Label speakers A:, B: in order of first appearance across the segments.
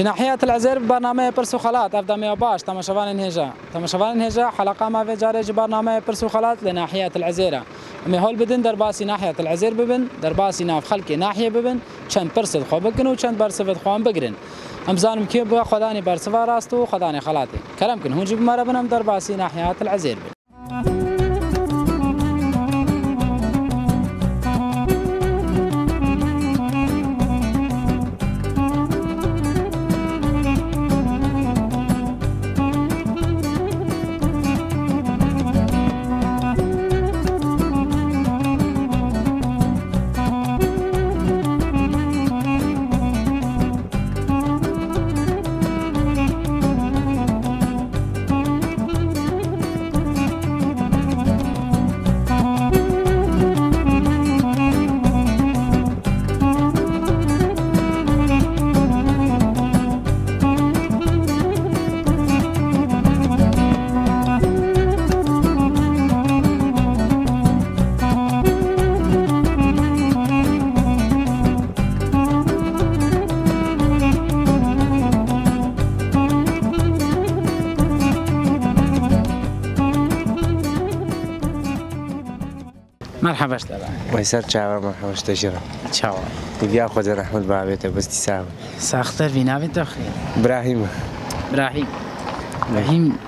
A: جناحيات العزير برنامج برسو خلات افدا ميا باش. تماشوان انهجا تماشوان انهجا حلقة ما في جارج برنامج برسو خلات لناحية العزيرة. امی هول بدن در باسی ناحیه العزير ببن در باسی ناف خلق ناحیه ببن. چند پرسد خو بگن و چند برسد خوان بگرن ام زانم کی بو خدانی برسوا راستو خدانی خلاتی. کلام کن. هونجی بمره بنم در باسی ناحیات العزير بن. مرحبا
B: بایسر چاور مرحبا شتشرا
A: چاور
B: بیا خدا رحمت به عبیت بستی ساو
A: ساختر وینا بیت داخل.
B: ابراهیم.
A: ابراهیم. ابراهیم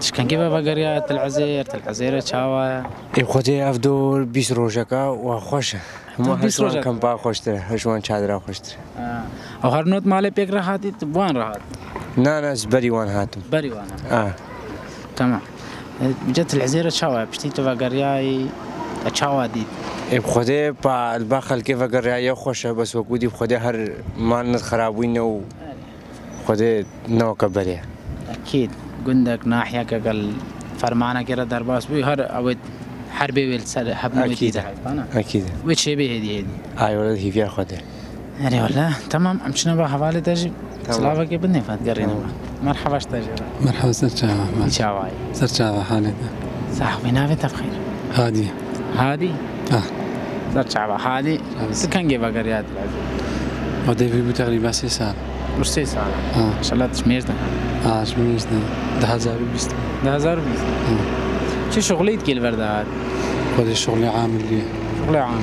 A: شکنگی بابا گریا تل عزیر تل عزیره چاوا
B: ای خودی افدور 20 روزکا و خوشه. ما هیچ
A: روز
B: کم پا خوشتره هشوان چادر خوشتره.
A: او هر نوت مال پیک راحتی بوان راحت
B: نه نه بری وان هاتم.
A: بری وان.
B: اه
A: تمام. جت العزيره شاوه بشتي تو قرياي چاوا دي
B: ای خودی با الباخل کیف اگر ریا خوشه بس وکودی خودی هر مان خرابوی نو. خودی نو کبریه
A: أكيد قندك ناحية قال فرمانة كده درباس بي هر أو حربي بالسر حب
B: أكيد.
A: أنا
B: أكيد
A: وش بي هدي هدي
B: آی ولد هیفیا خودی
A: يعني والله تمام. امشنا بقى حوالي تجي. سلافك بدني فات قرينا مرحبا اشتاجر
C: مرحبا سرچاوا
A: شاواي
C: سرچاوا حالك
A: صح وين بخير
C: هادي
A: هادي؟ آه. شعبا هادي. سكن جيبا قريات.
C: ودي في تقريبا سي سال.
A: وش سي ساعة
C: آه.
A: إن شاء الله تشمير ده.
C: آه شميش ده. هزار وبيست
A: ده هزار وبيس شو شغليت كيل برد
C: خذ شغلي عامل لي
A: شغلي عام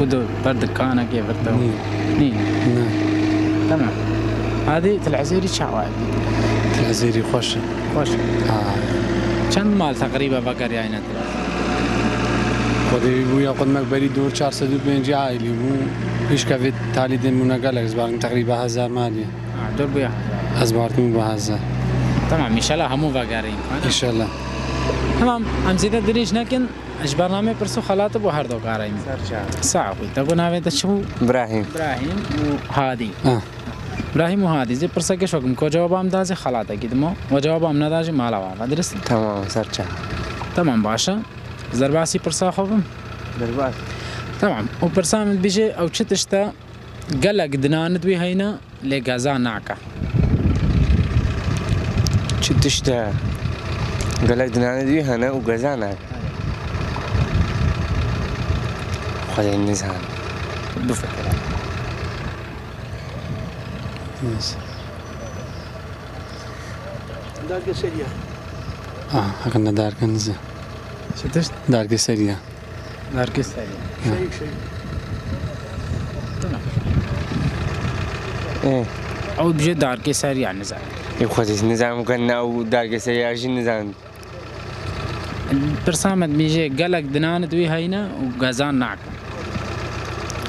A: وكدو برد كان كيف برد
C: ني
A: ني تمام. هذه العزيري شعواي
C: العزيري خوش.
A: خوش.
C: آه.
A: چند مال تقريبا بقر خود
C: بو یا خود مک بری دور چار سدو پینجی جایی بو پیش کفی تالی دین بو از بارن تقریبا هزار مالی.
A: دور بیا.
C: از بارتون
A: بو هزار. تمام انشالله همو
C: وگاریم الله
A: تمام ام زیده دریج نکن. اش برنامه پرسو خلاط بو هر دو کاریم ساعه تا بو ناوی تا چو
B: ابراهیم.
A: ابراهیم و
C: هادی.
A: ابراهیم و هادی. زی پرسه که شکم. کو جواب هم دازی خلاطه گیدمو و جواب هم ندازی؟ مالا وابا درست
B: تمام سرچه تمام باشه.
A: تمام باشا زرباسي برسا خوبم
B: درباس
A: تمام وبرسام بيجي أو تشتشتا قلق دناند وي هينا لغازا نعكا
B: چی تشتا گلک دنانه دوی هنه و گزانه خدای نزان
A: بفكر
C: يس. آه هكذا دار كسرية
A: نركز ثاني
B: إيه
A: أو بجد دار كسر يعني زين
B: ای خودش نظام کنه أو درگ سیارشی نزان
A: برسامت بيجي قلق دناند وي هينا وغازان نعكا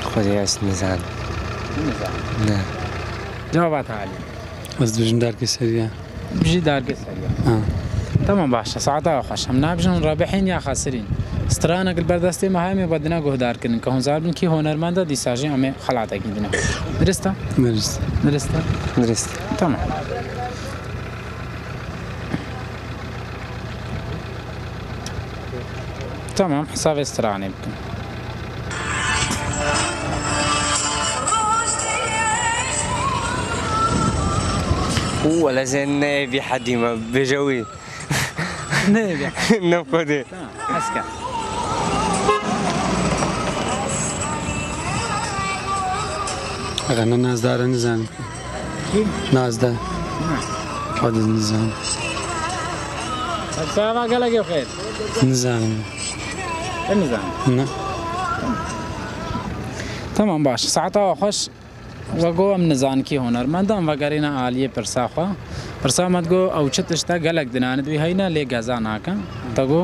B: خدای است نزان نه.
A: جوابات عالية
C: بس بجن دار كسرية
A: بجي دار كسر
C: آه
A: تمام باشا ساعتها خوش هم نابجن رابحين يا خاسرين سترانا قل بردستی ما همی بدنا گهدار کردن که هنزار بین کی هنرمند دی ساجی همه خلاط اگیدنا درسته؟
C: مرست
A: درسته؟
B: درست
A: تمام. تمام حساب استراني يمكن
B: هو لازم بي حدي Ne
A: ide?
B: ne
A: vhodi.
C: Aska. Agana nazdara nizam.
A: Kim?
C: Nazda. Hadi nizam.
A: Sen agala gel
C: نظام
A: النظام
C: نه
A: تمام باش ساعتها خوش و گوام نزان کی هنرمندم و گرینا عالیه پرساخه پرسامت گو اوچت چتشتا گلک دنانت بھی هینا لی گازان آکا تگو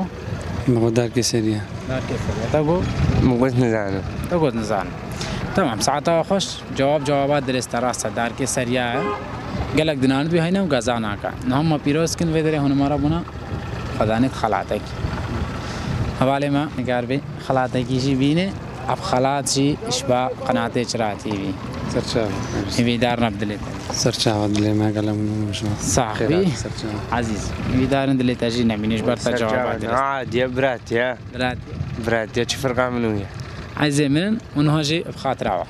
C: مگو دار کسریا
A: دار کسریا تگو
B: مگوز نزانو
A: تگوز نزانو تمام ساعتا خوش جواب جوابات درست راستا دار کسریا ہے۔ گلک دناند وی هینا و گازان آکا نهم پیروز کن ویدره هنمارا بنا خدانت خلاتا کی۔ حوالے ماں نگار بھی خلاتا کی جی بینے اب خلات جی اشبا قناتے چراتی بھی۔
C: سرچاوة
A: ویدار نبدلیت
C: سرچاوة دلي ما قلم مش
A: صاحبي عزيز ویدار ندلیت اجی نبینیش برتا جوابات درست
B: عاد يا برات يا
A: برات
B: برات يا شو فرقة من ويا
A: عزيز من ونهو جي بخاطر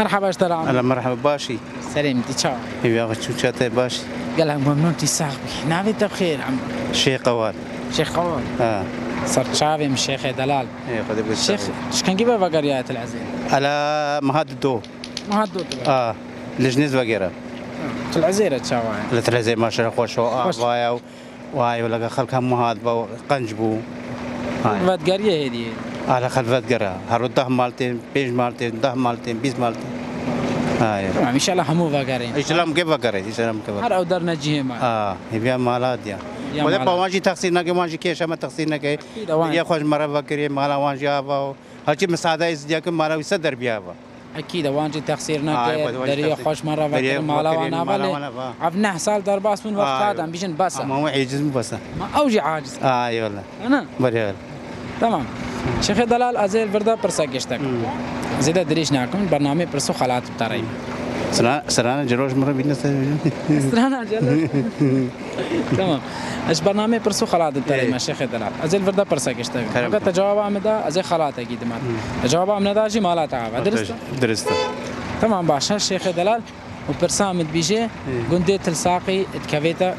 A: مرحبا اشترى
D: هلا مرحبا باشي.
A: سلام دي تشاو؟
D: يا أخي شو شاتي؟ باشي.
A: قال لك ممنون تي صاحبي نعم بخير عم.
D: شيخ قوال.
A: شيخ قوال.
D: آه.
A: صار شافي من شيخ دلال.
D: إيه خذ بس
A: شيخ إيش كان جيبها بقريات العزيز؟
D: على مهد دو
A: ما هدو
D: آه. لجنز وغيره
A: العزيرة تشاوها
D: لا ترى زي ما شرح خوش
A: خوش.
D: واي ولا خلك هم بو قنجبو هاي.
A: بعد قرية هدي
D: اهل خلوتگرا هر ده مالتین پنج مالتین ده مالتین 20
A: مالتین ان شاء الله همو وګرې
D: اسلام کې وګرې اسلام کې وګرې
A: هر او در نه جې
D: ما ها بیا مالا
A: دیا
D: ولی
A: په
D: وانجی تقسیم نه کې وانجی کې شمه تقسیم
A: نه کې
D: یا خوش مره وګرې مالا وانجی او هر چی مساده از دیا
A: کې مالا وسه
D: در
A: بیا
D: و اكيد
A: وانجي
D: تقصير
A: ناك
D: دريا
A: خوش
D: مره
A: وقت
D: مالا وانا بالي
A: عبنا حصال دار باس من وقت هذا بيجن بس.
D: ما هو عاجز بس.
A: ما اوجي عاجز.
D: اي والله
A: انا
D: بريال
A: تمام. Şeyh Dalal Azel burada pırsa geçtik. Zede diriş nakım, bername pırsa halat
D: tarayım. سرانه جلوش مره بینه
A: سرانه جلوش تمام اش برنامه پرسو خلاط
D: تری
A: ما شیخ دلال از ال ورده پرسا
D: گشته
A: اگر تجواب آمده از خلاط گید ما جواب آمده داشی مالا تعب درست
D: درست
A: تمام باشه شیخ دلال و پرسا آمد بیجه گنده تلساقی اتکویتا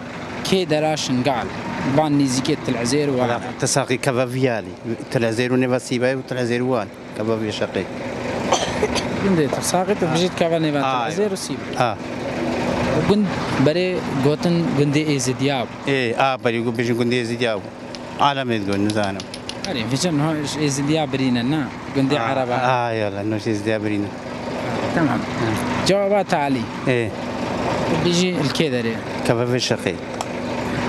A: که دراشن گال بان نيزيكي العزير و
D: تساقي كبا فيالي تلازيرو نفسيباي وتلازيرو وان. كبا في شقي
A: قندي تلساقي تبجيت كافا نيفات
D: آه،
A: العزير وسيب
D: آه.
A: وقند بري قوتن قندي ايزدياب
D: إيه آه بري بيجي كندي زيداو عالم يقول نزانم.
A: يعني في جن هو ايزدياب برينا نا؟ قندي عربة
D: آه يلا نوش زيدا برينا.
A: تمام. جوابات علي
D: إيه.
A: بيجي الكيدري.
D: كبا في شقي.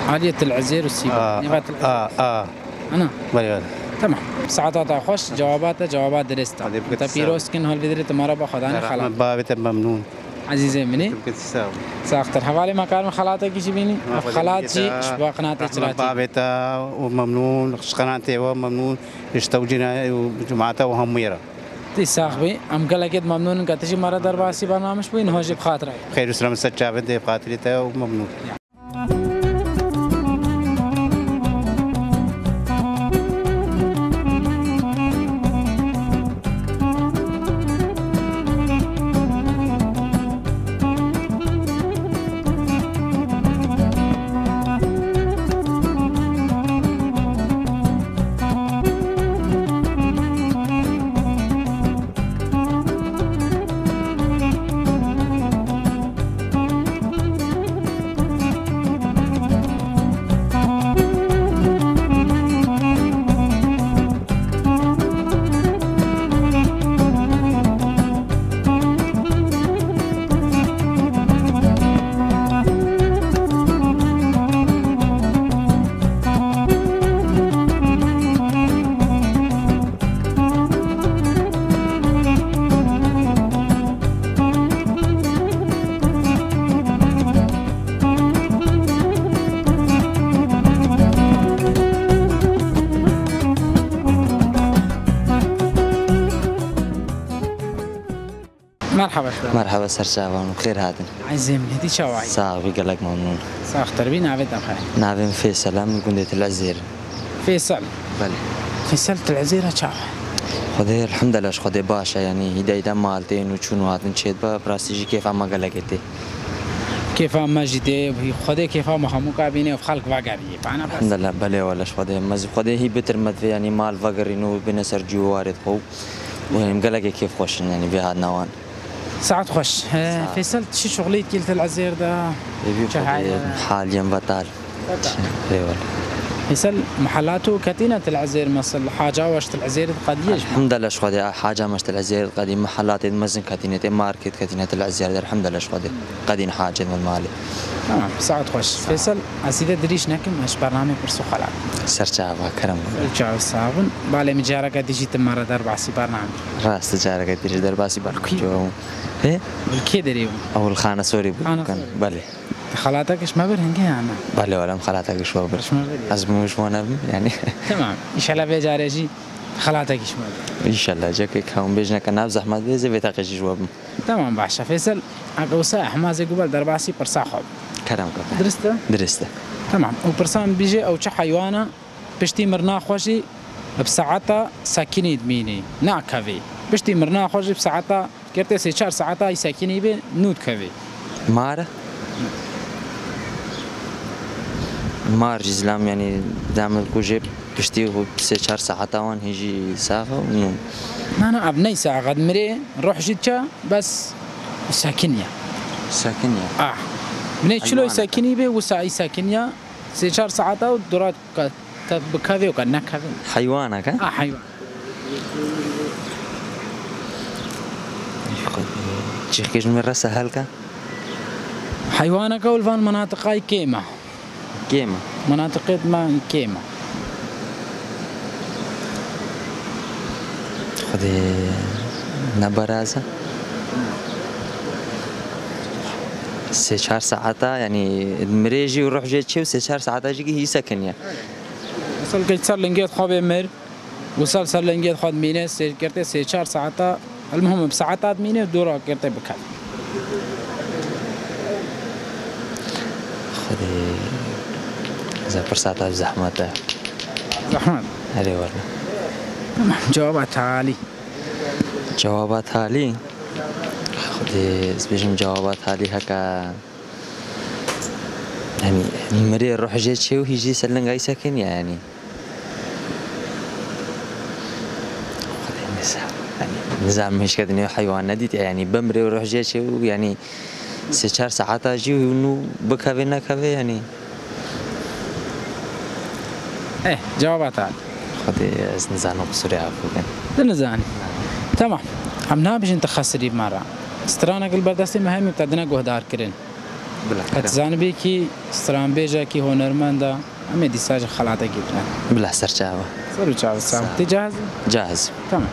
A: عالية العزير وسيب
D: آه
A: نيفات العزير.
D: آه آه.
A: أنا.
D: بري
A: تمام. ساعتها خوش جوابات جوابات
D: هذه بقت
A: انت بيروس كن هول فيدري تمارا بخداني خلاص.
D: رحمة بابت ممنون. تبقى تساوي.
A: ساختر حوالي مكان خلاطة كيش بيني
D: ما
A: خلاط
D: بدي
A: جي
D: جيتا.
A: شبا قناتي
D: رحمة
A: تراتي
D: بابتا وممنون. قناتي وممنون اشتوجنا وجماعته وهم يرى
A: تي ساخبي أم قال أكيد ممنون انك تجي مرة درباسي برنامج بين هو جيب خاطري.
D: خير وسلام السجابة قاتلته وممنون.
A: مرحبا شلون
E: مرحبا سرچاوان بخير هاتن
A: عزيزي من هدي شواعي
E: صاحبي قالك ممنون.
A: ساختر بينا عبد أخي.
E: نافين فيصل من قندة العزير.
A: فيصل؟
E: بله
A: فيصل العزيرة شاو
E: خدي الحمد لله خدي باشا يعني هداية مالتين وشون هاتن شيد با براستيجي كيف أما قالكتي
A: كيف ما جدي خدي كيف ما خمو كابيني وخلق واقعي فأنا بس.
E: الحمد لله بله ولا خدي مز خدي هي بتر مدفي يعني مال فقرينو بنسر جوارد خو. وهم قالك كيف خوش يعني بهاد نوان.
A: ساعات خوش. آه، فيصل شو شغليت قلت العزير ده؟
E: حاليا بطال إي والله.
A: فيصل محلاته كتينة العزير مثل حاجة وشت العزير قديش
E: الحمد لله شخدي حاجة مشت العزير قديم محلات مزن كتينة ماركت كتينة العزير الحمد لله شخدي قدين حاجة من المالي
A: تمام ساعات خوش. فيصل أسيدة دريش نكم؟ مش برنامج برسو خلاص
E: سرچاوا كرم.
A: الجو صابن بالي مجارة قد جيت مرة دربع سي برنامج.
E: راست جارك تيجي درباسي بالكو جو إيه؟
A: الكي دريو؟
E: أول خانة سوري
A: خانة سوري.
E: بله
A: خالاتك مبرهنجي يعني
E: بله ولم
A: خالاتك إيش مبر
E: از مش مهم يعني
A: تمام إن شاء الله بيجاري جي خالاتك إيش مبر
E: إن شاء الله جاك كم بيجنا كناب زحمة بيزي بيتاقش إيش مبر
A: تمام باشا فيصل أقوسا أحمازي قبل درباسي برساخب
E: كلام كلام
A: درسته
E: درسته
A: تمام وبرسان بيجي أو شي حيوانة بشتي مرنا خوشي بساعتا ساكني دميني ناكافي بشتي مرنا خوشي بساعتا كرتي سي 4 ساعتا يساكني بي نود كافي
E: ماره مار جزلام يعني دام الكوجي بشتي هو بس شهر ساعات وان هيجي ساعة ونوم
A: ما أنا اب ني ساعه غد مري نروح جدشا بس ساكنيا
E: ساكن يعني
A: آه. بني شلو. ساكني به وساعي ساكنيا سه چهار ساعتا ودورات بكافي وكان نكافي
E: حيوانك ها
A: آه حيوان
E: تشيخكيش من راسه هلكا
A: حيوانك والفان مناطق كيمه
E: كيما.
A: مناطق ما كيمه
E: خذي نبرازة. سه چهار ساعتا يعني مريجي وروح جيت شي وسه چهار ساعتا جيجي هي سكن يعني
A: وصل قلت صار لنجيت خواب مر وصل صار لنجيت خود مينه سير كرتي سي چهار ساعتا المهم بساعتات مينه دورا كرتي بكال
E: خذي إذا برساتا بزحمته
A: زحمت.
E: هذي والله.
A: جوابات عالي.
E: جوابات هالي خذي بيجم جوابات هالي هكا. يعني مري روح جيت شي وهيجي سلن جاي ساكن يعني. يعني نزام مش كدني حيوان نديت يعني. بمري وروح جيت شي يعني سه ساعات أجي انه بكافي نكافي يعني.
A: ايه جوابها تعال
E: خذي اذن زانو بسوريا اذن
A: زاني تمام ام نابش انت خسري مرة استرانا قل بردستي مهمي بتدنا قهدار كرن
E: بلا
A: هات زانبي كي استران بيجا كي هونرمندا امي دي ساج خلاطه كي
E: بلا سرچاوه
A: سرچاوه جاهز
E: جاهز
A: تمام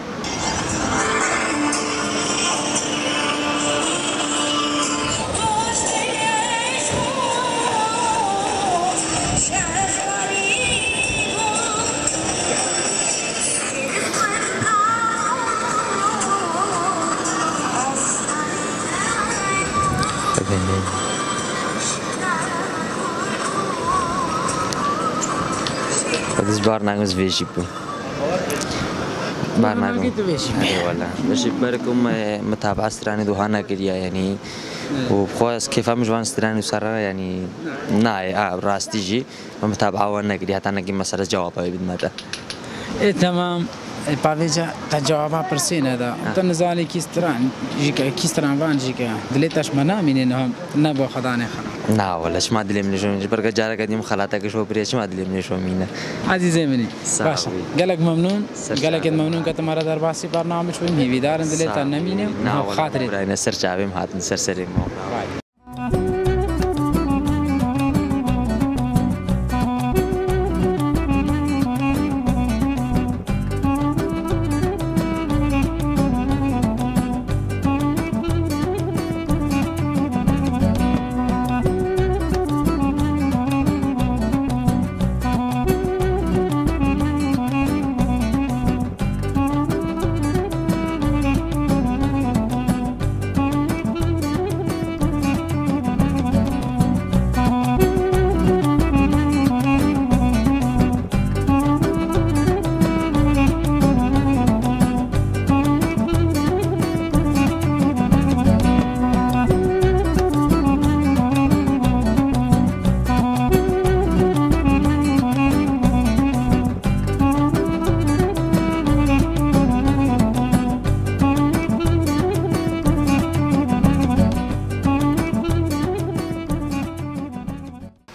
E: biz barnamiz вежипу. барнагум. Вала. Вежип баракум мутабаа страни дуҳана кирия яъни خواه از کیفم جوان استرانی سر یعنی نه راستی جی و متابعه و نگری حتی نگیم مسئله جواب بید
A: مده تمام باویجا تا جوابا پرسینه دا تا نزالی کیستران جیکا کیستران وان جیکا دلیتش منا مینه نه نبا خدا نه خنا
E: نا والله شما دلي من جون بركة جارة قديم خلاتك شو بريا شما دلي من شو مينا
A: عزیزی منی
E: سلام.
A: باشه گلک ممنون
E: سر
A: گلک
E: سلام.
A: ممنون که تمہارا درباسی برنامج بیم هیوی دارن دلیتا نمینه
E: نا
A: خاطر
E: والله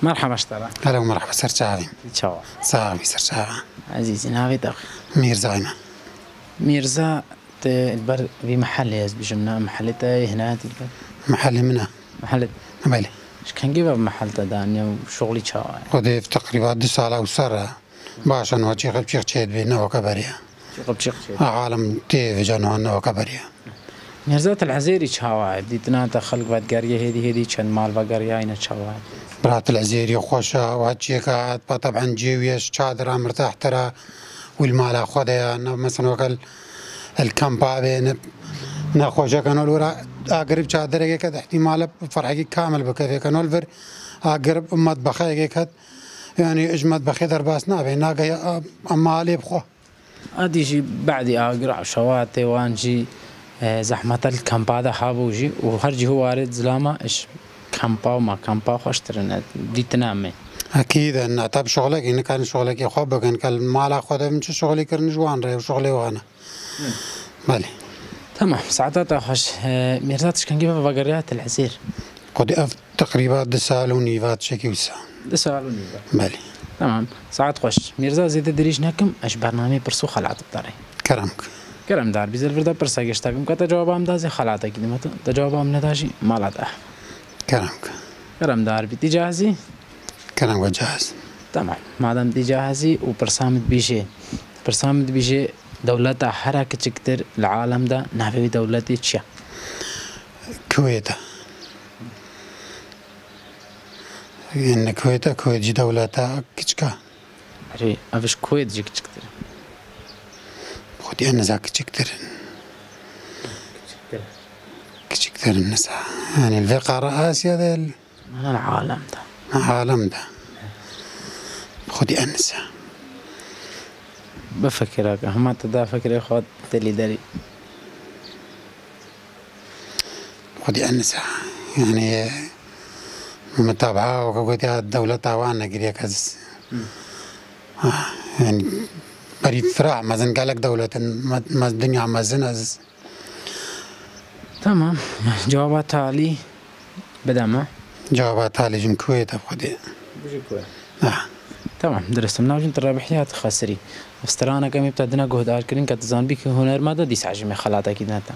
A: مرحبا اشترى.
C: هلا ومرحبا سرچاویم
A: تشاو
C: ساوی سرچاوه
A: عزيزي نافي دقي
C: میرزایمه
A: ميرزا ت- البر في محل يز بجمنا محلته هنا تلبر
C: محل منه.
A: محل.
C: بله
A: إيش كان جيبها بمحل دانيا وشغلي تشاو
C: خودی تقریبا دو ساله و سره باشن و چیخ بچیخ چید بی نو کبریه
A: شغل بشيخ شيء
C: عالم تیو جانوان نو کبریه
A: ميرزا العزيري تشاو ديتنا تخلق بعد قرية هذي هذي كان مال بقرية هنا تشاو
C: برات العزيري خوشة وهاتشيكات طبعا جيويش شادرة مرتاح ترى. والمال خدها مثلا وكل الكامبا بين نخوشة كانوا الورا. أقرب شادرة كده احتمال فرحكي كامل بكفي كانوا الفر أقرب مطبخة كده يعني اج مطبخي درباس نابي ناقا اما علي بخو
A: ادي شي بعدي اقرا شواتي وانجي آه، زحمة الكامبا ده حابوجي وهرجي هو وارد kampa ma kampa xoştirine dîtiname. Akîden ne te bi
C: şexlekî nikarin şexlekê xwe bikin kel mala xwe de min çi şexlê kirin ji wan re ew şexlê wan e.
A: Belê. Tamam, saadata xweş. Mêrza tişkengî ve vegeriya telhesêr.
C: Qudî ev teqrîba di sal û nîva
A: tişekî wisa.
C: Di
A: sal û nîva. Belê. Tamam, saat xweş. Mêrza zêde dirêj nekim, eş
C: bernameyê
A: pirsû xelat bidarê. Kerem kir. کرم دار بیزل ورده پرسه گشته بیم که تجواب هم دازی خلاته که دیمتا تجواب هم نداشی مالا ده
C: كرمك
A: كرم دار بيتي جاهزي
C: كرمك جاهز
A: تمام. مادام دي جاهزي وبرسامد بيشي. برسامد بيشي دولتا حركة كتير العالم ده نافي دولتي تشيا
C: كويتا إن كويتا كويت جي دولتا كيشكا
A: عري افش كويت جيك كتير
C: خدي أنا ذاك كتير كتير النساء. يعني الفقراء آسيا ذا
A: أنا العالم ده.
C: العالم ده. خدي النساء
A: بفكرك هم تدا فكري خود تلي داري
C: خدي النساء يعني متابعة وكويت الدولة تاوانا قريا كز آه، يعني بريد فراع ما زن قالك دولة ما ما الدنيا ما زن أز
A: تمام. جوابات تالي بدأ
C: جوابات هالي جن كويت خدي آه.
A: تمام درستم. ناوجن الرابحيات خاسري استرانا كم يبتدنا جهد آركرين كتزان بيك هنر ماذا دي ساجي من خلاتا كي ناتا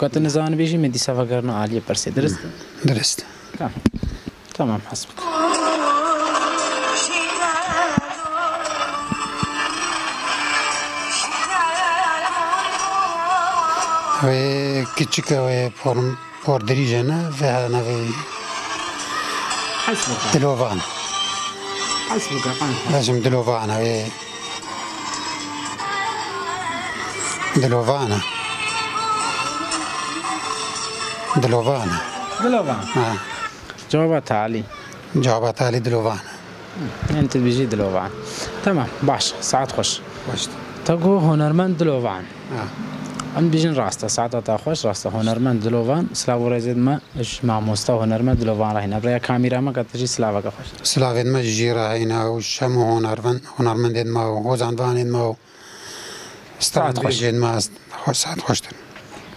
A: كت نزان بيجي من دي سفا کرنا عالية برسي درست؟
C: درست.
A: تمام. تمام حسبك
C: و ve form por dirigena ve hana ve
A: حسبك
C: دلوفان
A: حسبك قان
C: لازم دلوفانا و دلوفانا دلوفانا
A: دلوفان
C: آه.
A: جوابات عالي
C: جوابات هالي دلوفانا
A: انت بيجي دلوفان تمام. باش. ساعات خوش.
C: وشت
A: تقو هنرمند دلوفان
C: آه.
A: أم بيجن راستا ساعتا تا خوش راستا. هنرمند دلوفان سلاو رزيد ما اش معموستا هنرمند دلوفان راهنا بريا كاميرا ما قد سلاوا خوش.
C: سلافين ما جيرا هينا وشمو هنرفن هنرمندين ما وغوزان فانين ما
A: ساعت خوش.
C: ما خوش ساعت خوشتن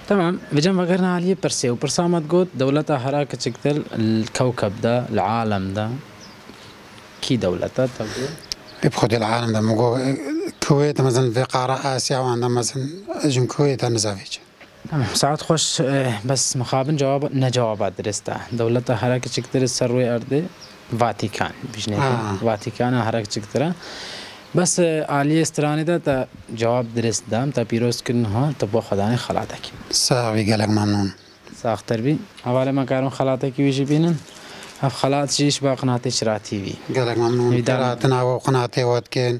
A: تمام. بجنب فكرنا عليه برسي وبرسامت قد دولتها حراك تشكتل الكوكب ده العالم ده كي دولتها تقول
C: بخد العالم ده مقو کوێت مەزن بێ قارە ئاسیاوانە مەزن ئەژم
A: کوێتە نزاوێت. ساعت خۆش بەس مخابن جواب نەجوابات درستە دەوڵەتە هەرە کچکترە سەر ڕووی ئەردێ ڤاتیکان
C: بژنێ
A: ڤاتیکانە هەرە کچکترە. بس عالی استرانه ده تا جواب درست دم تا پیروز کن ها تا با خدانه خلاته
C: کی ساوی گلگ ممنون.
A: ساختر بی. اول ما کارم خلاته کی ویجی بینن. اف خلات شیش با قناته شراتی وی.
C: گلگ ممنون.
A: دراتنا و قناته وات کن.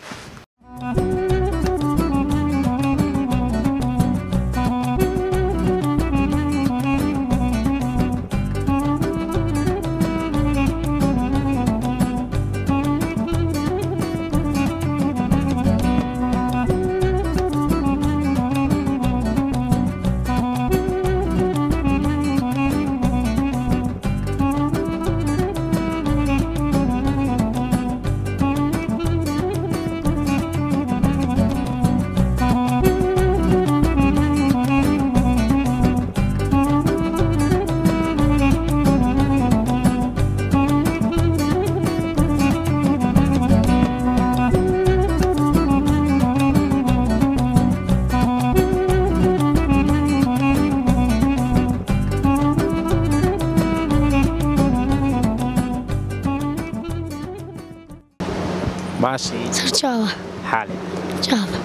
A: باشی
F: سرچاوە
A: حالی
F: چاوە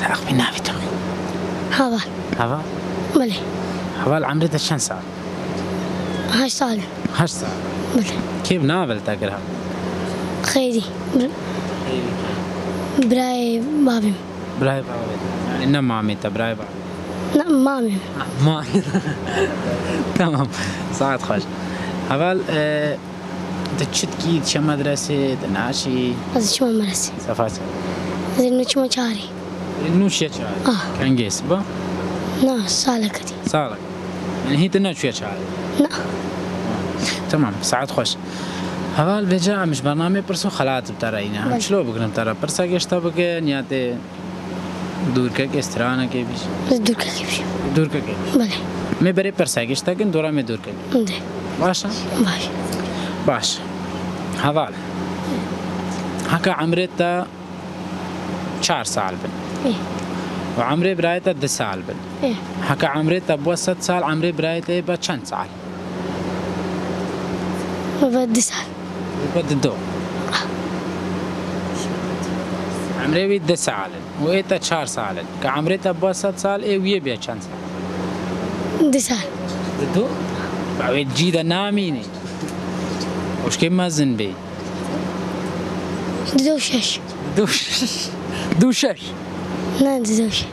A: ساقبی ناوی تو
F: هاوار
A: هوا
F: بڵێ
A: هەواڵ عمرێتە چەند ساڵ
F: هەشت ساڵ
A: هەشت ساڵ
F: بڵێ
A: کێ ناوێت تاگەر هەم
F: خەیری برای بابیم
A: برای باوێت يعني نە مامێتە برای باوێت
F: نە مامیم
A: ما تمام. ساعت خوش. اول تشتكي چه مدرسه دناشی
F: از چه مدرسه؟
A: صفات
F: از النوش چه
A: النوش يا چه
F: چاری
A: كان با
F: نه سالك
A: کدی سالك يعني هي تنوش چه چاری
F: نه
A: تمام ساعات خوش هەواڵ بێجا برنامه پرسو خلاص بتر اینا.
F: بتەڕینە
A: هەمچلۆ بگرم ترا پرسا گشتا بگه نیاته دور که کس ترانه که بیش
F: دوورکەکە
A: مێ بەرێ پرسا دورا دۆرا مێ
F: دوورکەن
A: باشە
F: باش.
A: هذال هكا عمريتا شهر سال بن.
F: إيه.
A: وعمري برايتا دي سال بن.
F: إيه.
A: هكا عمريتا بوسط سال عمري برايتا با چند سال
F: بە دی ساڵ.
A: بدي دو. عمري سال وإيتا سال بوسط سال إيه ويه بيا چند سال
F: ساڵ
A: دو بعد جيدا ناميني خوشکی
F: مزن بی.
A: دوشش دوشش
F: دوشش نه دوشش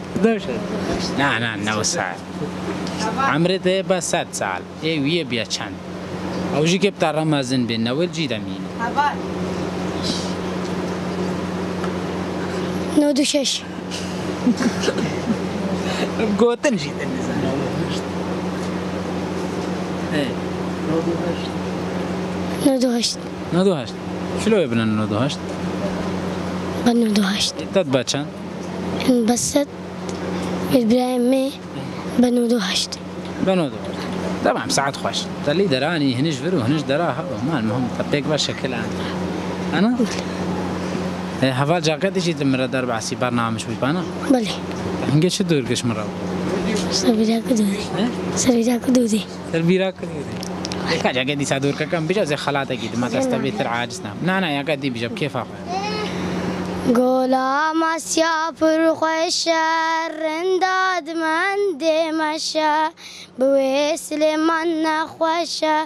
A: نه نه نه نو سال عمرت به صد سال. ای ویه بیا چند. او
F: جی
A: که بتر مزن
F: بی نویل جی
A: نو دوشش گوتن جی دنیزن نو نو
F: نداشت نداشت چلو ابن
A: نداشت بن
F: نداشت تد بچن؟ بسد ابراهيم بنو دوهشت
A: بنو دوهشت طبعا ساعات خوش. تلی دراني هنج فرو هنچ دراها ما المهم طبيق بشكل انا؟ انا هفال جاكت ايش يتم مرة اربع سي برنامج وش
F: بانا
A: بلي هنجي شدور كش مرة
F: سربيراك دودي سربيراك دودي
A: سربيراك دودي كا جاكيت دي سادور كم بيجا زي خلاطة كده ما تستبي تر عاجز نعم نا نا يا قد دي بيجا كيف اخو
F: گۆلا ماسیا پرخۆشە ڕنداد من دێمەشە بوێ سلێمان نەخۆشە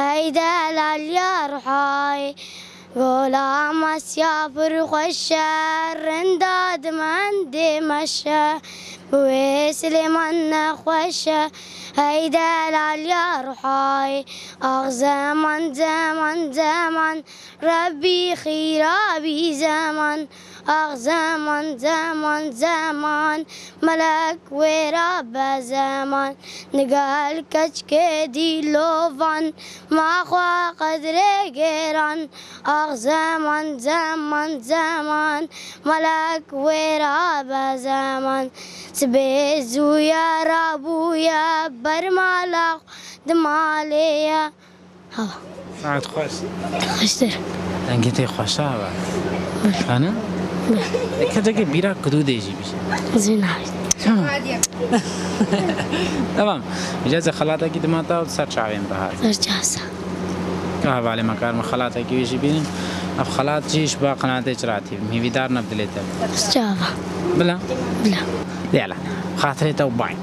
F: هەیدا لالیا ڕحای گۆلا ماسیا پرخۆشە ڕنداد من دێمەشە بوێ سلێمان نەخۆشە هەیدا لالیا ڕحای ئاغ زەمان زەمان زەمان ڕەبی خیرابی زەمان ئاغ زەمان زەمان زەمان مەلەک وێرا بە زەمان نگەل کەچکێ دیلۆڤان ماخوا قەدرێ گێران ئاغ زەمان زەمان زەمان مەلەک وێرا بە زەمان سبي زويا رابويا برمالا دماليا ها.
A: ساعت خوش.
F: خوشتر
A: دنگی تی ها هوا خانه؟ نه. که جگه بیرا کدو دیجی
F: بیشه؟
A: زوی نهایت تمام. خلاتا کی دماتا و سر چاویم بهار
F: سر
A: چاسا که حواله مکار من خلاتا کی ویشی بینیم. اب خلات جیش با قناتی چراتی می‌بیدار نبدلیتا سر
F: چاوا.
A: بلا.
F: بلا.
A: يلا. خاطري تو باي.